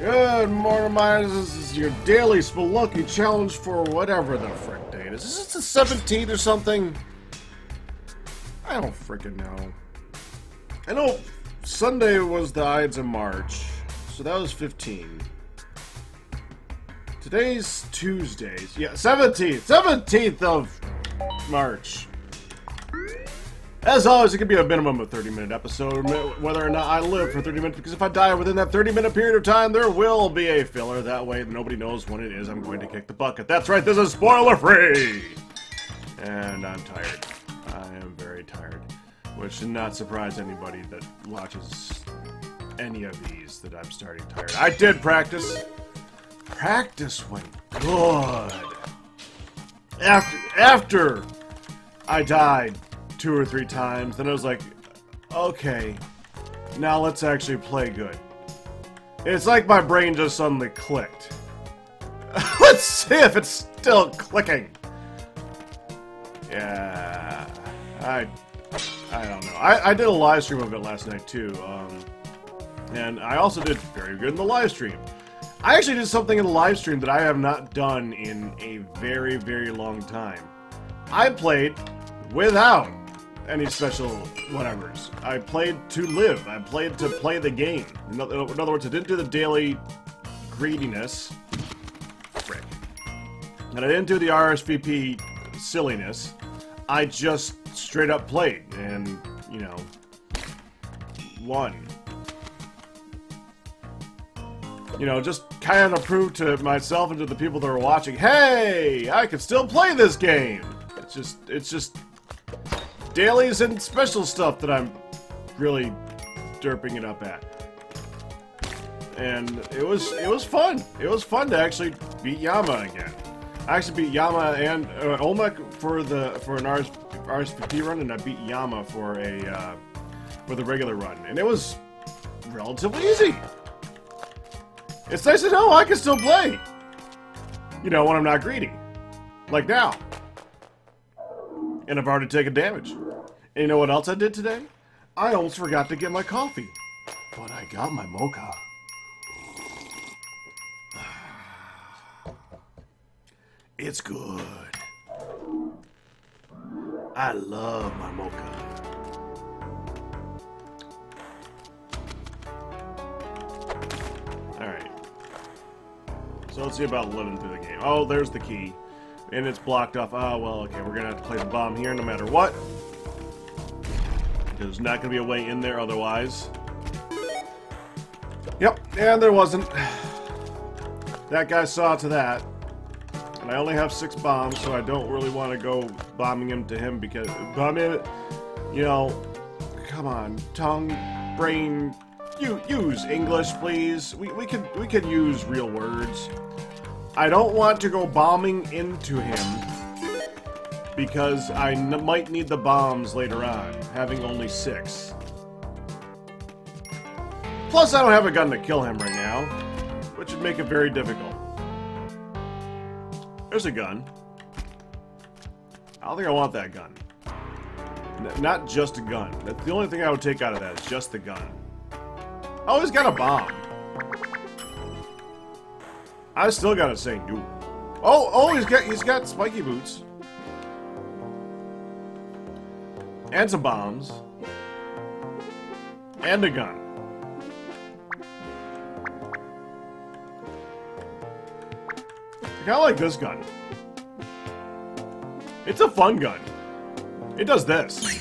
Good morning, miners. This is your daily Spelunky challenge for whatever the frick date is. Is this the 17th or something? I don't frickin' know. I know Sunday was the Ides of March, so that was 15. Today's Tuesday. Yeah, 17th. 17th of March. As always, it could be a minimum of 30 minute episode, whether or not I live for 30 minutes, because if I die within that 30 minute period of time, there will be a filler. That way, nobody knows when it is I'm going to kick the bucket. That's right, this is spoiler free! And I'm tired. I am very tired. Which should not surprise anybody that watches any of these that I'm starting tired. I did practice. Practice went good. After, after I died two or three times. Then I was like, okay, now let's actually play good. It's like my brain just suddenly clicked. let's see if it's still clicking. Yeah, I, I don't know. I, I did a live stream of it last night too, um, and I also did very good in the live stream. I actually did something in the live stream that I have not done in a very, very long time. I played without any special whatevers. I played to live. I played to play the game. In other, words, I didn't do the daily greediness. Frick. And I didn't do the RSVP silliness. I just straight up played and, you know, won. You know, just kind of prove to myself and to the people that are watching, hey, I can still play this game. It's just, it's just dailies and special stuff that I'm really derping it up at. And it was it was fun. It was fun to actually beat Yama again. I actually beat Yama and uh, Olmec for the for an RS, RSVP run, and I beat Yama for a uh, for the regular run, and it was relatively easy. It's nice to know I can still play. You know, when I'm not greedy, like now. And I've already taken damage. And you know what else I did today? I almost forgot to get my coffee. But I got my mocha. It's good. I love my mocha. Alright. So let's see about living through the game. Oh, there's the key. And it's blocked off. Oh, well, okay, we're gonna have to play the bomb here no matter what. There's not gonna be a way in there otherwise. Yep, and there wasn't. That guy saw to that. And I only have six bombs, so I don't really want to go bombing him to him because... Bombing You know, come on. Tongue, brain... You use English, please. We, we could we could use real words. I don't want to go bombing into him because I might need the bombs later on, having only six. Plus, I don't have a gun to kill him right now, which would make it very difficult. There's a gun. I don't think I want that gun. N not just a gun. That's the only thing I would take out of that is just the gun. Oh, he's got a bomb. I still gotta say no. Oh, oh, he's got he's got spiky boots. And some bombs. And a gun. I kinda like this gun. It's a fun gun. It does this.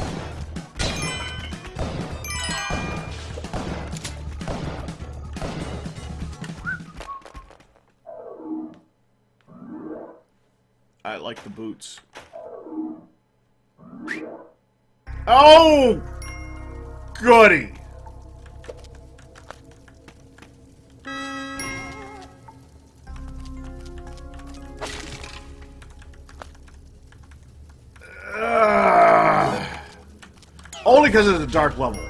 Like the boots. Oh! Goody! Ah! Only because it's a dark level.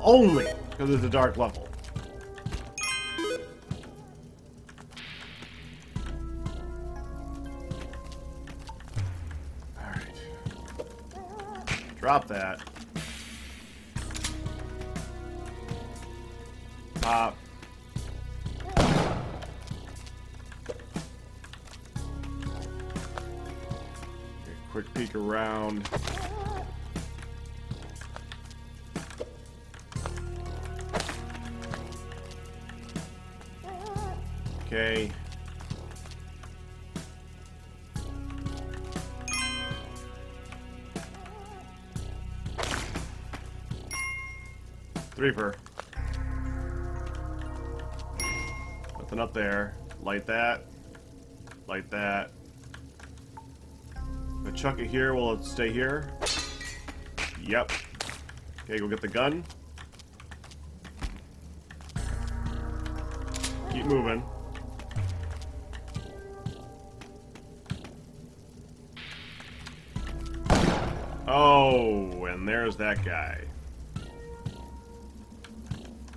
Only because it's a dark level. Drop that. Pop. Quick peek around. Nothing up there. Light that. Light that. If I chuck it here, will it stay here? Yep. Okay, go get the gun. Keep moving. Oh, and there's that guy.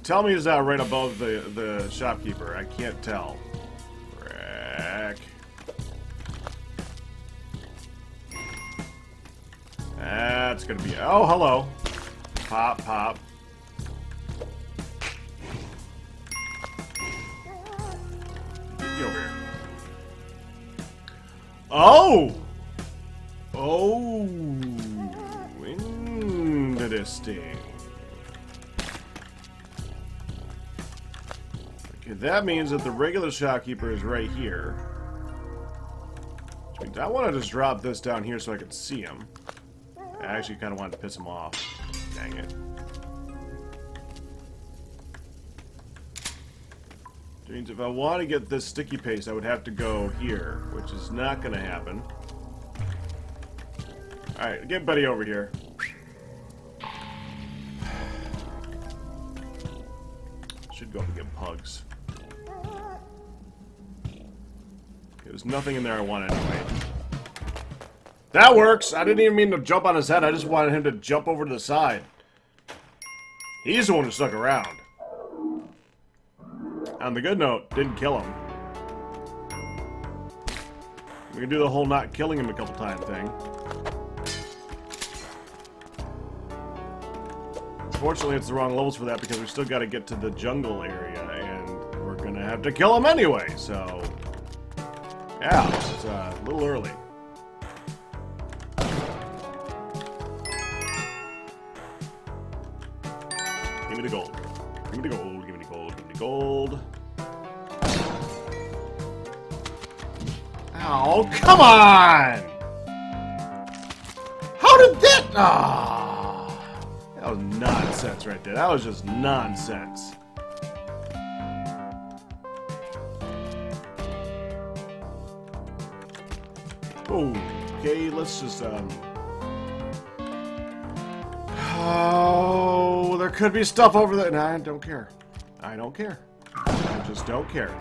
Tell me is that right above the, the shopkeeper. I can't tell. Rack. That's gonna be... Oh, hello. Pop, pop. Get over here. Oh! Oh! Interesting. Okay, that means that the regular shopkeeper is right here. Which means I want to just drop this down here so I can see him. I actually kind of wanted to piss him off. Dang it. Which means if I want to get this sticky paste, I would have to go here, which is not going to happen. Alright, get Buddy over here. Should go up and get pugs. There's nothing in there I want anyway. That works! I didn't even mean to jump on his head, I just wanted him to jump over to the side. He's the one who stuck around. On the good note, didn't kill him. We can do the whole not killing him a couple times thing. Unfortunately, it's the wrong levels for that because we still got to get to the jungle area, and we're gonna have to kill him anyway, so... Yeah, it's uh, a little early. Give me the gold. Give me the gold, give me the gold, give me the gold. Oh, come on! How did that... Ah, That was nonsense right there. That was just nonsense. Okay, let's just, um... Oh, there could be stuff over there. Nah, I don't care. I don't care. I just don't care.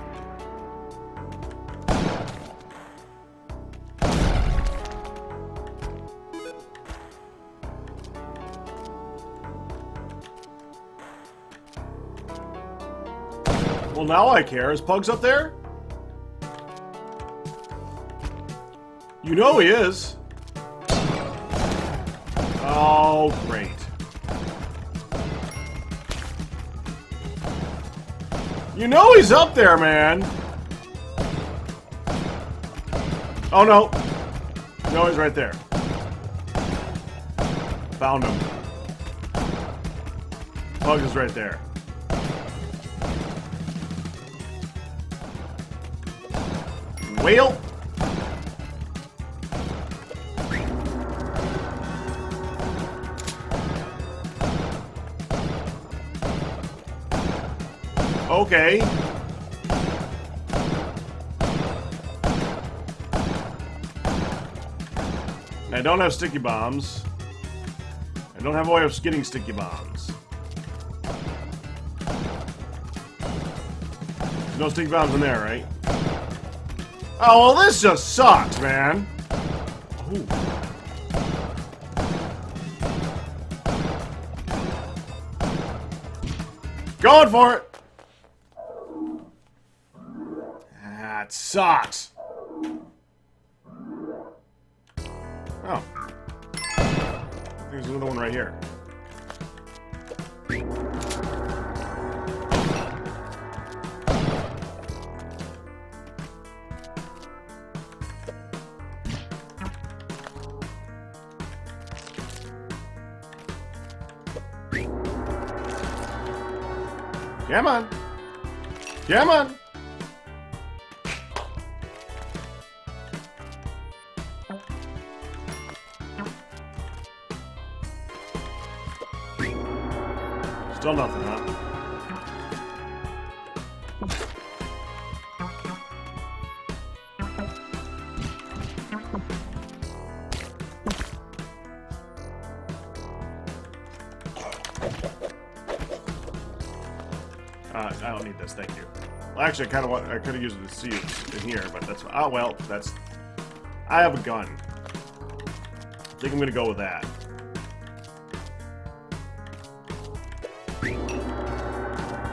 Well, now I care. Is Pugs up there? You know he is. Oh, great. You know he's up there, man. Oh, no. No, he's right there. Found him. Pug is right there. Whale. Okay. I don't have sticky bombs. I don't have a way of getting sticky bombs. No sticky bombs in there, right? Oh, well, this just sucks, man. Ooh. Going for it. sucks. Oh. There's another one right here. Come on. Come on. Well, actually, I kind of want, I could have used the seeds in here, but that's, oh well, that's, I have a gun. I think I'm gonna go with that.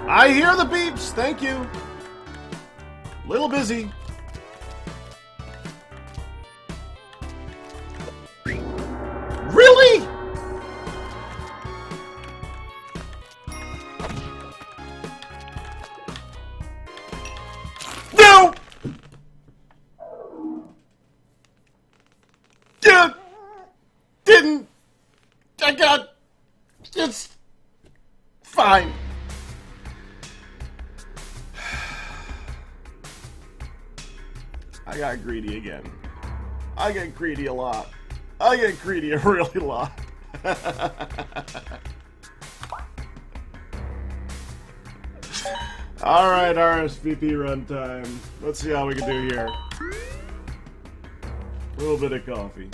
I hear the beeps, thank you. Little busy. Greedy again. I get greedy a lot. I get greedy a really lot. Alright, RSVP runtime. Let's see how we can do here. A little bit of coffee.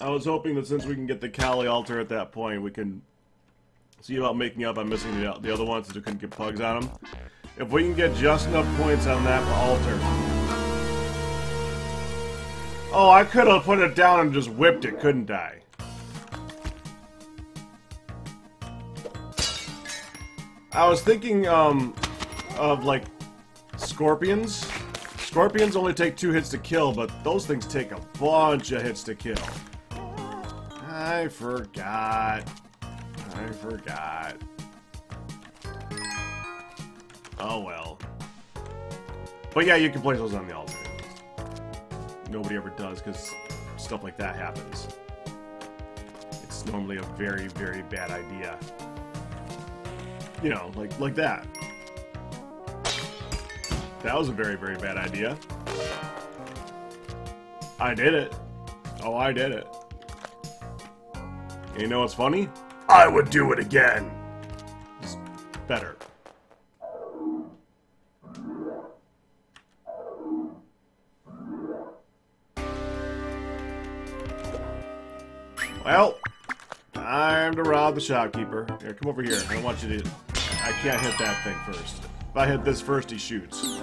I was hoping that since we can get the Kali altar at that point, we can see about making up on missing the, the other ones that we couldn't get pugs on them. If we can get just enough points on that altar. Oh, I could have put it down and just whipped it, couldn't I? I was thinking, um, of, like, scorpions. Scorpions only take two hits to kill, but those things take a bunch of hits to kill. I forgot. I forgot. Oh well. But yeah, you can place those on the altar. Nobody ever does, because stuff like that happens. It's normally a very, very bad idea. You know, like like that. That was a very, very bad idea. I did it. Oh, I did it. And you know what's funny? I would do it again. It's better. Well, time to rob the shopkeeper. Here, come over here. I want you to... I can't hit that thing first. If I hit this first, he shoots.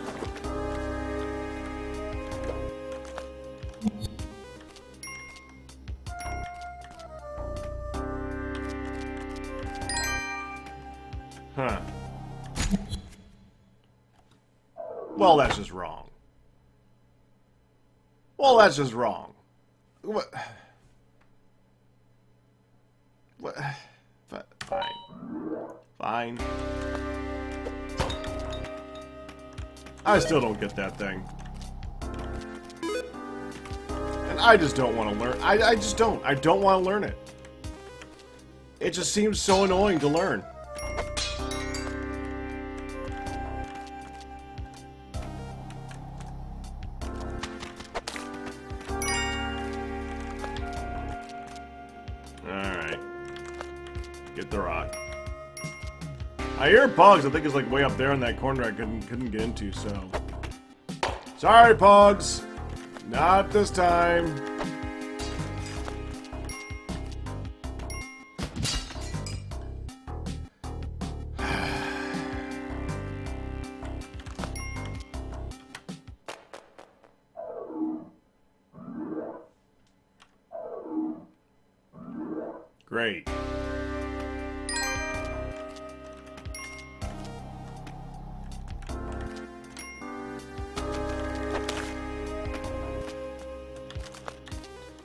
Huh. Well, that's just wrong. Well, that's just wrong. What? I still don't get that thing. And I just don't want to learn. I, I just don't. I don't want to learn it. It just seems so annoying to learn. Pogs, I think it's like way up there in that corner I couldn't couldn't get into, so. Sorry, Pogs. Not this time.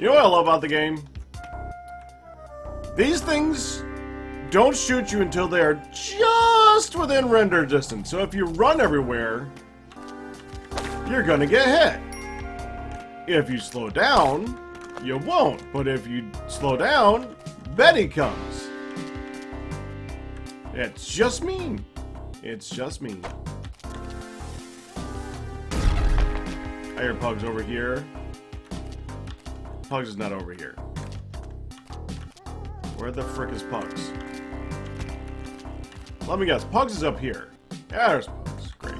You know what I love about the game? These things don't shoot you until they are just within render distance. So if you run everywhere, you're gonna get hit. If you slow down, you won't. But if you slow down, Betty comes. It's just me. It's just me. I hear Pugs over here. Pugs is not over here. Where the frick is Pugs? Let me guess. Pugs is up here. Yeah, there's Pugs. Great.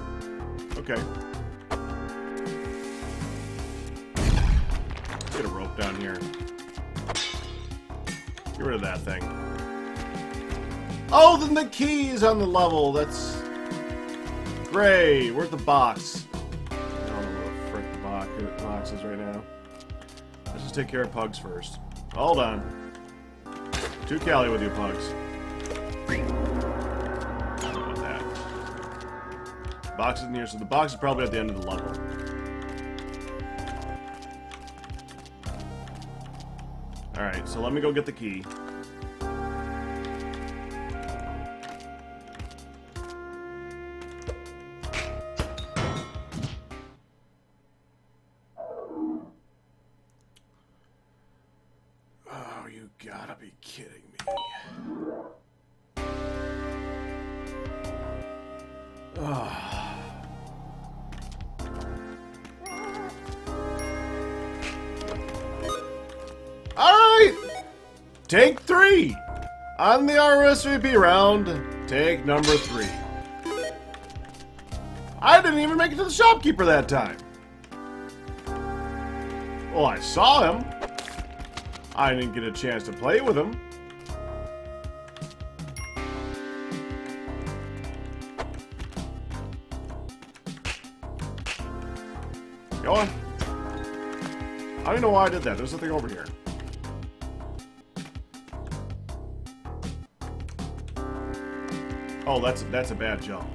Okay. Let's get a rope down here. Get rid of that thing. Oh, then the key is on the level. That's great. Where's the box? I don't know where the frick the box, is right now. Take care of Pugs first. Hold on. Two Kali with you, Pugs. That. Box is near, so the box is probably at the end of the level. Alright, so let me go get the key. RSVP round, take number three. I didn't even make it to the shopkeeper that time. Well, I saw him. I didn't get a chance to play with him. Go on. I don't know why I did that. There's something over here. Oh, that's that's a bad jump.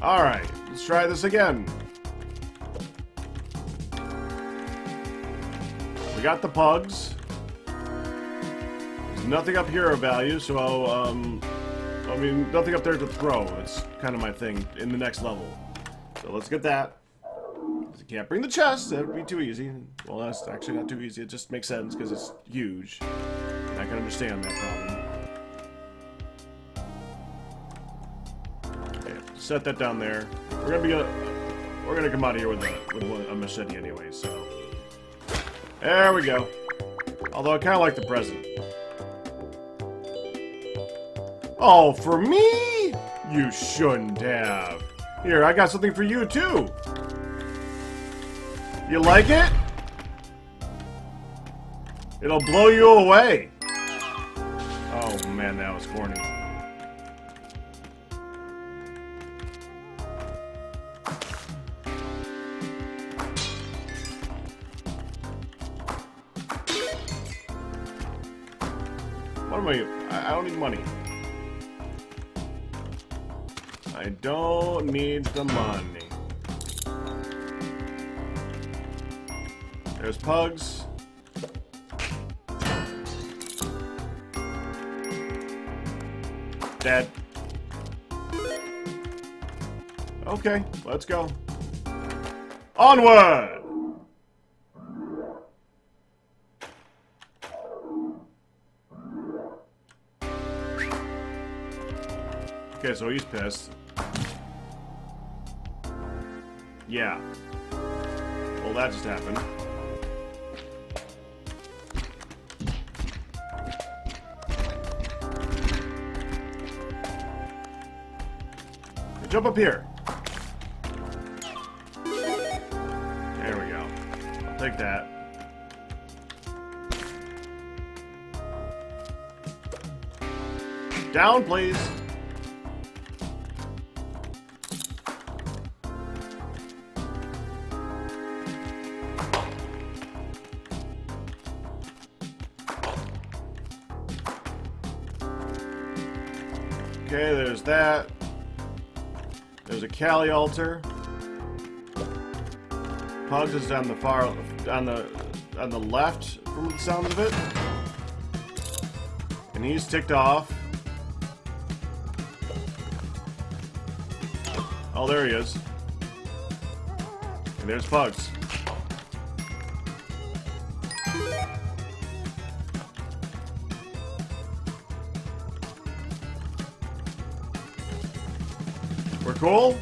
All right, let's try this again. We got the pugs. There's nothing up here of value, so um, I mean, nothing up there to throw. It's kind of my thing in the next level. So let's get that. Can't bring the chest. That would be too easy. Well, that's actually not too easy. It just makes sense because it's huge. I can understand that problem. Okay, set that down there. We're gonna be a, we're gonna come out of here with a with a machete anyway. So there we go. Although I kind of like the present. Oh, for me? You shouldn't have. Here, I got something for you too. You like it? It'll blow you away. Oh man, that was corny. What am I? I don't need money. I don't need the money. Pugs. Dead. Okay, let's go. Onward! Okay, so he's pissed. Yeah. Well, that just happened. Jump up here. There we go. I'll take that. Down, please. Okay, there's that. There's a Kali altar. Pugs is on the far on the on the left from the sounds of it. And he's ticked off. Oh, there he is. And there's Pugs. Cool.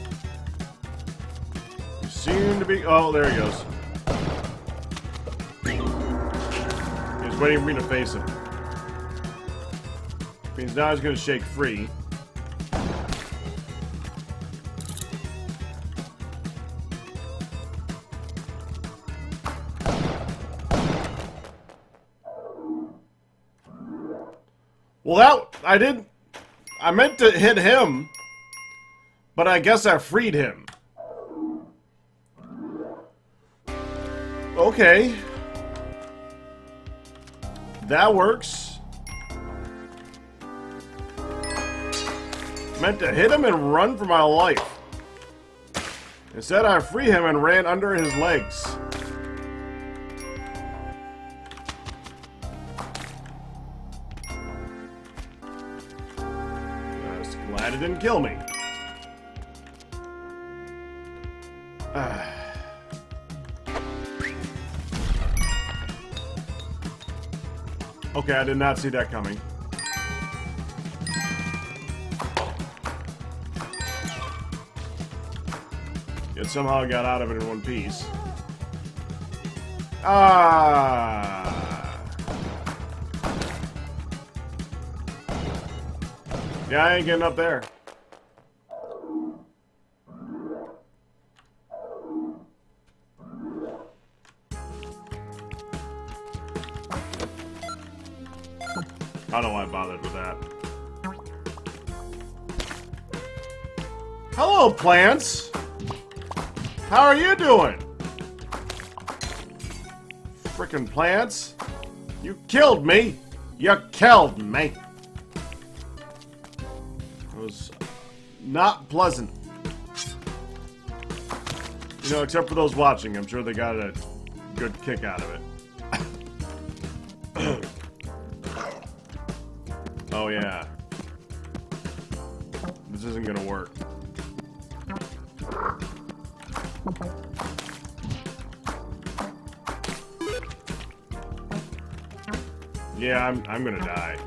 You seem to be... Oh, there he goes. He's waiting for me to face him. Means now he's gonna shake free. Well, that I didn't. I meant to hit him, but I guess I freed him. Okay. That works. Meant to hit him and run for my life. Instead, I free him and ran under his legs. I was Glad it didn't kill me. Okay, I did not see that coming. Yet somehow got out of it in one piece. Ah. Yeah, I ain't getting up there. I don't know why I bothered with that. Hello, plants! How are you doing? Frickin' plants! You killed me! You killed me! It was not pleasant. You know, except for those watching, I'm sure they got a good kick out of it. oh yeah. This isn't gonna work. Yeah, I'm, I'm gonna die.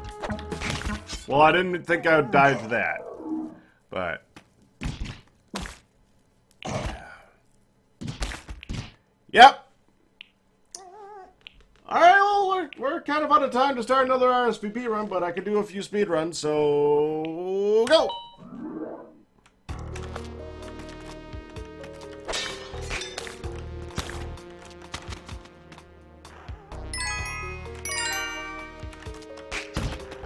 Well, I didn't think I would die to that. But... Yep! Alright, well, we're, we're kind of out of time to start another RSVP run, but I can do a few speed runs, so... Go!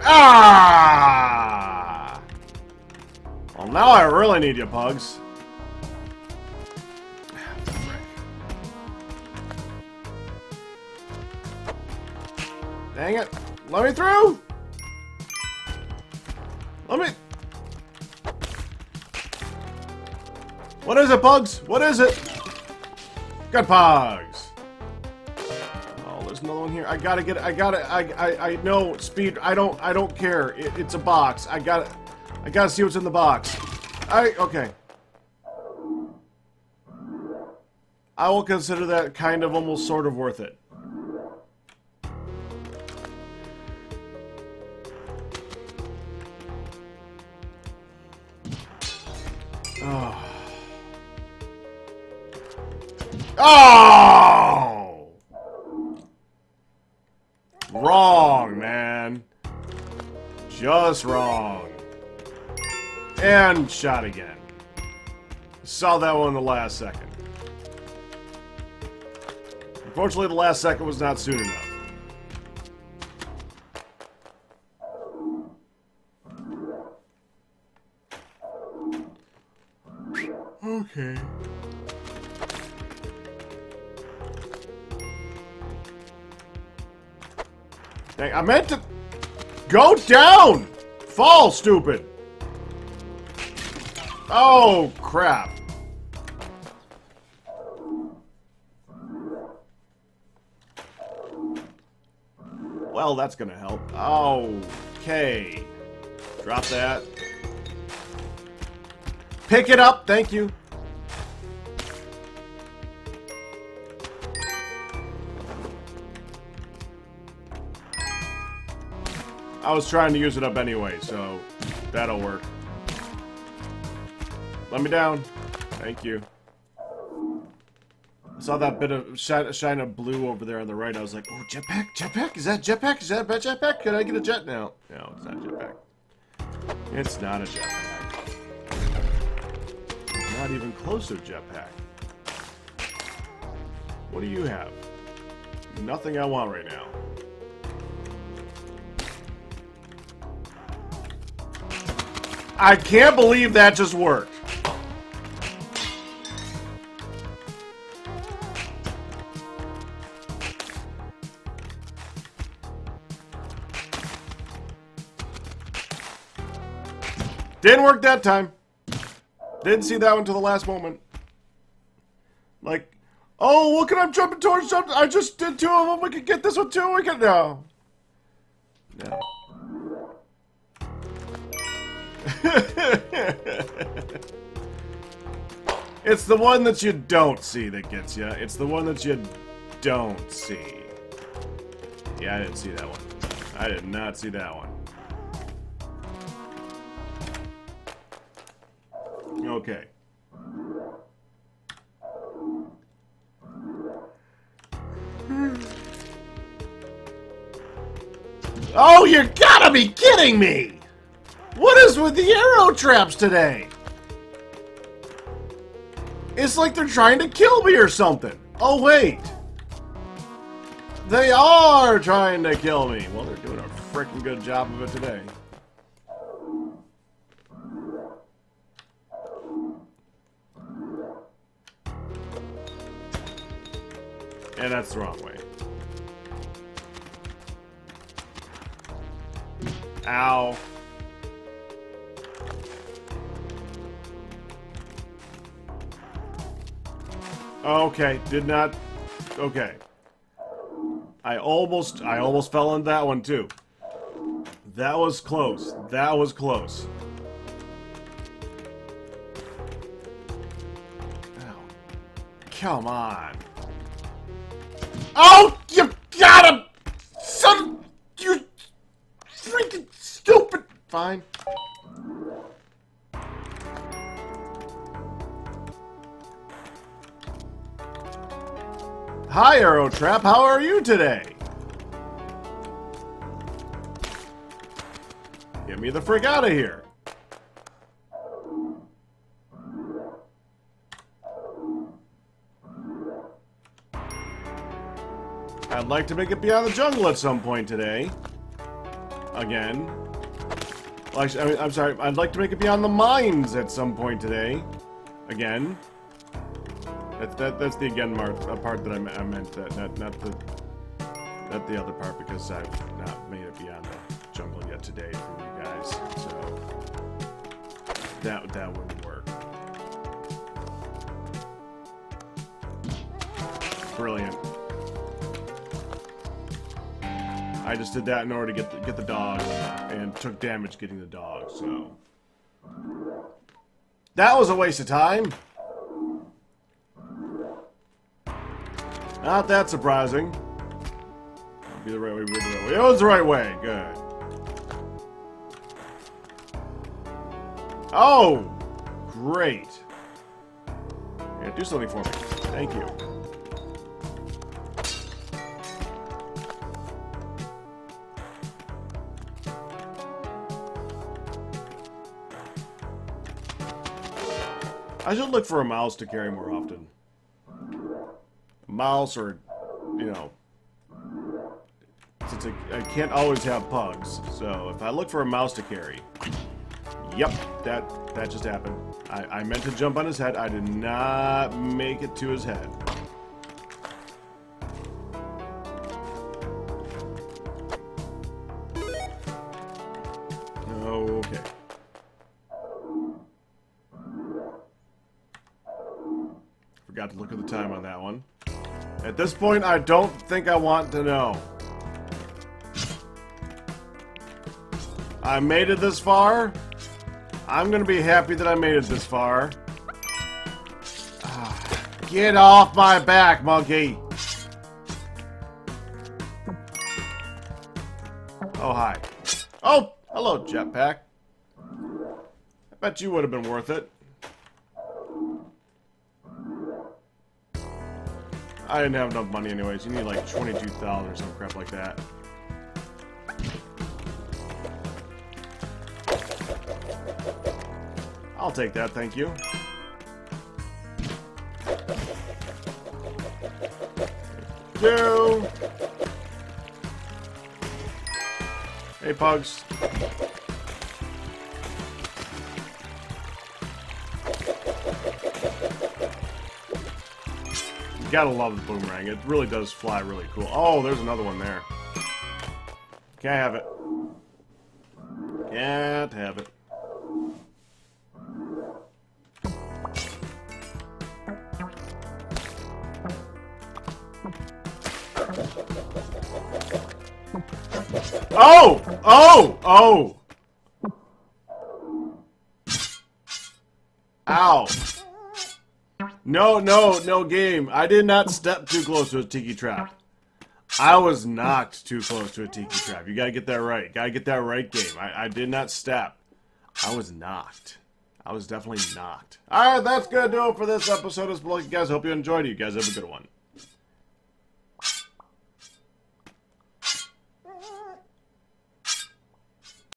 Ah! Well, now I really need you, Pugs. Dang it. Let me through! Let me... What is it, Pugs? What is it? Got Pugs! Oh, there's another one here. I gotta get. it. I gotta. I. I. I know speed. I don't. I don't care. It, it's a box. I gotta. I gotta see what's in the box. I. Okay. I will consider that kind of almost sort of worth it. Oh! Wrong, man. Just wrong. And shot again. Saw that one in the last second. Unfortunately, the last second was not soon enough. Meant to... Go down! Fall, stupid! Oh, crap. Well, that's gonna help. Okay. Drop that. Pick it up, thank you. I was trying to use it up anyway, so that'll work. let me down. Thank you. I saw that bit of shine, of blue over there on the right. I was like, oh, jetpack? Jetpack? Is that jetpack? Is that a jetpack? Can I get a jet now? No, it's not a jetpack. It's not a jetpack. Not even close to jetpack. What do you have? Nothing I want right now. I can't believe that just worked. Didn't work that time. Didn't see that one until the last moment. Like, oh, look at I'm jumping towards. I just did two of them. We could get this one too. We can no. No. it's the one that you don't see that gets you. It's the one that you don't see. Yeah, I didn't see that one. I did not see that one. Okay. Oh, you gotta be kidding me! What is with the arrow traps today? It's like they're trying to kill me or something. Oh, wait. They are trying to kill me. Well, they're doing a freaking good job of it today. And that's the wrong way. Ow. Okay, did not... Okay. I almost, I almost fell into that one too. That was close. That was close. Come on. Oh, you gotta... Son... You... Freaking stupid... Fine. Hi, Arrow Trap. How are you today? Get me the frick out of here. I'd like to make it beyond the jungle at some point today. Again. Actually, I'm sorry. I'd like to make it beyond the mines at some point today. Again. That, that, that's the again part, part that I, I meant, that, not, not, the, not the other part, because I've not made it beyond the jungle yet today for you guys, so that, that wouldn't work. Brilliant. I just did that in order to get the, get the dog, and took damage getting the dog, so... That was a waste of time! Not that surprising. Be the right way, be the right way. Oh, it was the right way. Good. Oh! Great. Yeah, do something for me. Thank you. I should look for a mouse to carry more often mouse or, you know, since I, I can't always have pugs. So if I look for a mouse to carry, yep, that that just happened. I, I meant to jump on his head. I did not make it to his head. Okay. Forgot to look at the time on that one. At this point, I don't think I want to know. I made it this far. I'm gonna be happy that I made it this far. Ah, get off my back, monkey! Oh, hi. Oh, hello, jetpack. I bet you would have been worth it. I didn't have enough money anyways. You need like 22,000 or some crap like that. I'll take that, thank you. Two. Hey, Pugs. Gotta love the boomerang. It really does fly really cool. Oh, there's another one there. Can't have it. Can't have it. Oh! Oh! Oh! No, no, no game. I did not step too close to a tiki trap. I was knocked too close to a tiki trap. You gotta get that right. Gotta get that right game. I, I did not step. I was knocked. I was definitely knocked. Alright, that's gonna do it for this episode of Spelunky, guys. Hope you enjoyed it. You guys have a good one.